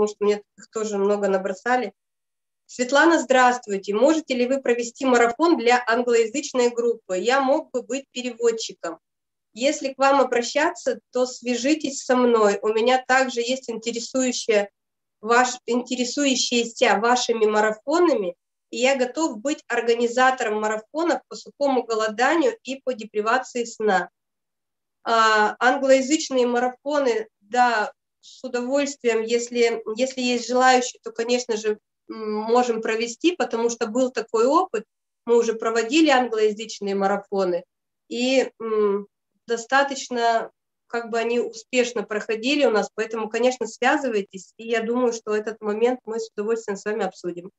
потому что мне их тоже много набросали. Светлана, здравствуйте. Можете ли вы провести марафон для англоязычной группы? Я мог бы быть переводчиком. Если к вам обращаться, то свяжитесь со мной. У меня также есть интересующие, ваш, интересующиеся вашими марафонами, и я готов быть организатором марафонов по сухому голоданию и по депривации сна. А, англоязычные марафоны, да, с удовольствием, если, если есть желающие, то, конечно же, можем провести, потому что был такой опыт, мы уже проводили англоязычные марафоны, и достаточно как бы они успешно проходили у нас, поэтому, конечно, связывайтесь, и я думаю, что этот момент мы с удовольствием с вами обсудим.